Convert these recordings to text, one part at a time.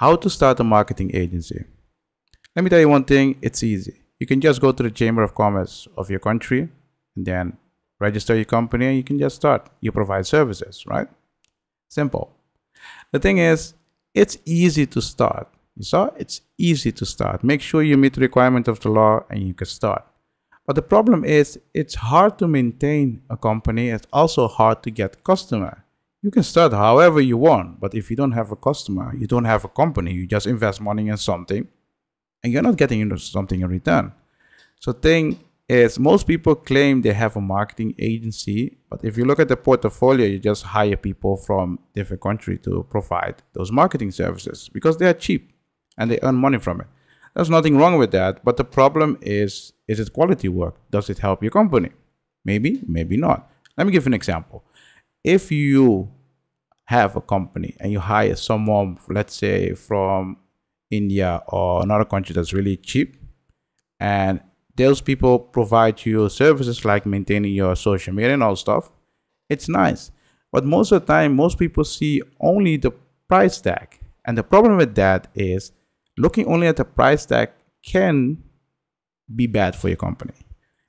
How to start a marketing agency. Let me tell you one thing, it's easy. You can just go to the Chamber of Commerce of your country and then register your company and you can just start. You provide services, right? Simple. The thing is, it's easy to start. You saw? It's easy to start. Make sure you meet the requirement of the law and you can start. But the problem is, it's hard to maintain a company. It's also hard to get customer. You can start however you want, but if you don't have a customer, you don't have a company, you just invest money in something and you're not getting into something in return. So thing is most people claim they have a marketing agency, but if you look at the portfolio, you just hire people from different country to provide those marketing services because they are cheap and they earn money from it. There's nothing wrong with that, but the problem is is it quality work? Does it help your company? Maybe, maybe not. Let me give an example. If you have a company and you hire someone, let's say from India or another country that's really cheap, and those people provide you services like maintaining your social media and all stuff, it's nice. But most of the time, most people see only the price tag. And the problem with that is looking only at the price tag can be bad for your company.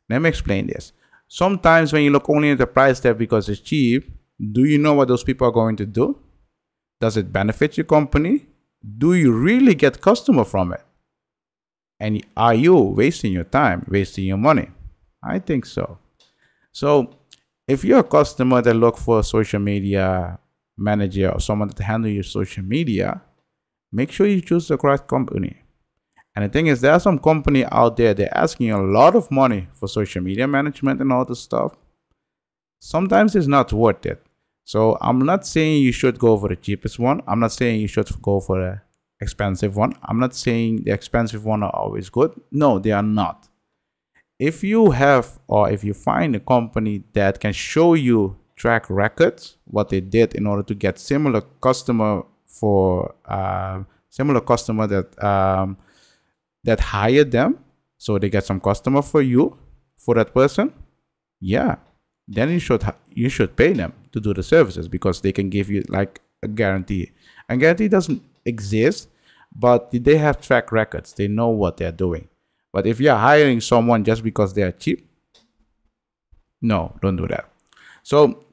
Let me explain this. Sometimes when you look only at the price tag because it's cheap, do you know what those people are going to do? Does it benefit your company? Do you really get customer from it? And are you wasting your time, wasting your money? I think so. So if you're a customer that look for a social media manager or someone that handle your social media, make sure you choose the correct company. And the thing is, there are some company out there, they're asking a lot of money for social media management and all this stuff. Sometimes it's not worth it. So I'm not saying you should go for the cheapest one. I'm not saying you should go for the expensive one. I'm not saying the expensive one are always good. No, they are not. If you have or if you find a company that can show you track records, what they did in order to get similar customer for uh, similar customer that um, that hired them, so they get some customer for you for that person, yeah, then you should you should pay them to do the services because they can give you like a guarantee. And guarantee doesn't exist but they have track records. They know what they're doing. But if you're hiring someone just because they are cheap, no, don't do that. So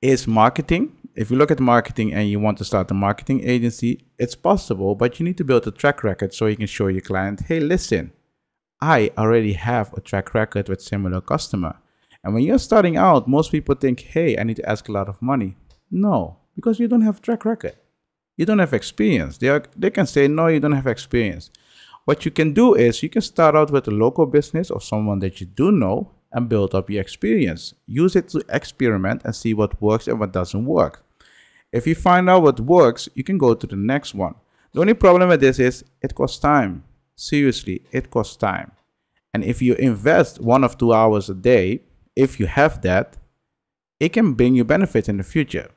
is marketing. If you look at marketing and you want to start a marketing agency, it's possible, but you need to build a track record so you can show your client, hey, listen, I already have a track record with similar customer. And when you're starting out, most people think, hey, I need to ask a lot of money. No, because you don't have track record you don't have experience. They, are, they can say, no, you don't have experience. What you can do is you can start out with a local business or someone that you do know and build up your experience. Use it to experiment and see what works and what doesn't work. If you find out what works, you can go to the next one. The only problem with this is it costs time. Seriously, it costs time. And if you invest one or two hours a day, if you have that, it can bring you benefits in the future.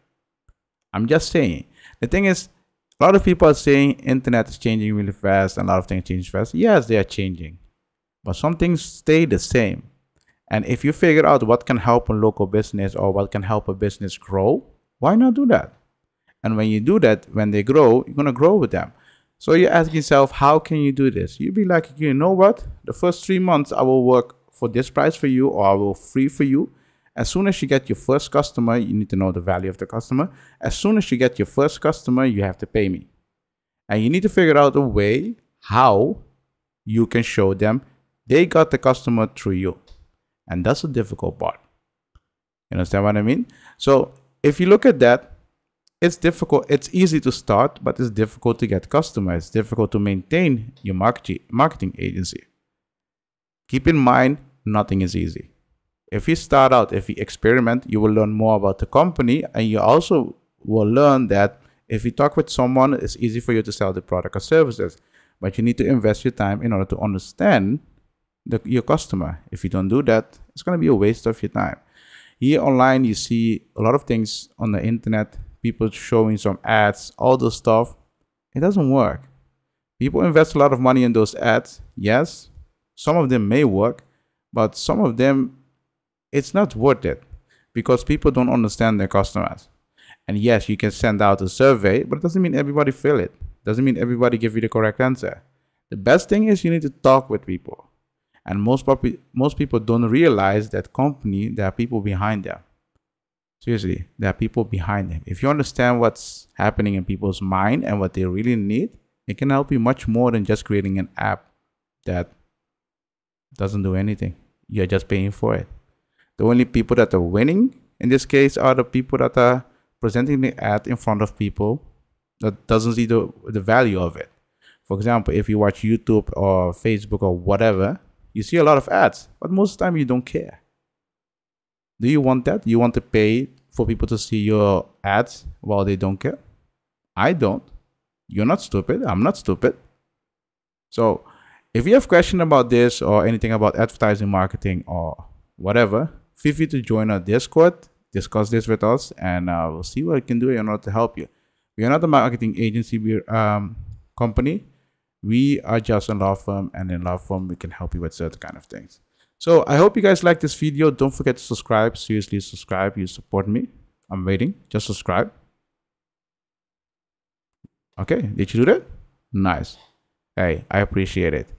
I'm just saying, the thing is, a lot of people are saying internet is changing really fast and a lot of things change fast. Yes, they are changing, but some things stay the same. And if you figure out what can help a local business or what can help a business grow, why not do that? And when you do that, when they grow, you're gonna grow with them. So you ask yourself, how can you do this? You'll be like, you know what? The first three months I will work for this price for you or I will free for you as soon as you get your first customer, you need to know the value of the customer. As soon as you get your first customer, you have to pay me. And you need to figure out a way how you can show them they got the customer through you. And that's the difficult part. You understand what I mean? So if you look at that, it's difficult. It's easy to start, but it's difficult to get customers. It's difficult to maintain your marketing agency. Keep in mind, nothing is easy. If you start out, if you experiment, you will learn more about the company and you also will learn that if you talk with someone, it's easy for you to sell the product or services. But you need to invest your time in order to understand the, your customer. If you don't do that, it's going to be a waste of your time. Here online, you see a lot of things on the internet, people showing some ads, all this stuff. It doesn't work. People invest a lot of money in those ads. Yes, some of them may work, but some of them it's not worth it because people don't understand their customers. And yes, you can send out a survey, but it doesn't mean everybody fill it. Doesn't mean everybody give you the correct answer. The best thing is you need to talk with people. And most, most people don't realize that company, there are people behind them. Seriously, there are people behind them. If you understand what's happening in people's mind and what they really need, it can help you much more than just creating an app that doesn't do anything. You're just paying for it. The only people that are winning in this case are the people that are presenting the ad in front of people that doesn't see the, the value of it. For example, if you watch YouTube or Facebook or whatever, you see a lot of ads, but most of the time you don't care. Do you want that? You want to pay for people to see your ads while they don't care? I don't. You're not stupid. I'm not stupid. So, if you have question about this or anything about advertising marketing or whatever, feel free to join our Discord, discuss this with us, and uh, we'll see what we can do in order to help you. We are not a marketing agency we're, um, company. We are just a law firm, and in law firm, we can help you with certain kind of things. So I hope you guys like this video. Don't forget to subscribe. Seriously, subscribe. You support me. I'm waiting. Just subscribe. Okay, did you do that? Nice. Hey, I appreciate it.